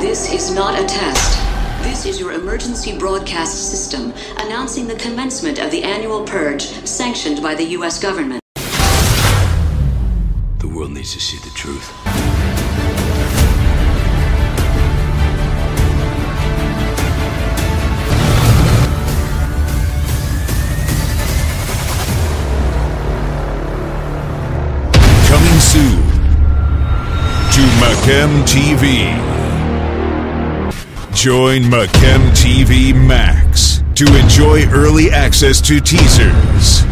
This is not a test. This is your emergency broadcast system announcing the commencement of the annual purge sanctioned by the U.S. government. The world needs to see the truth. Coming soon to Macam TV. Join Macam TV Max to enjoy early access to teasers,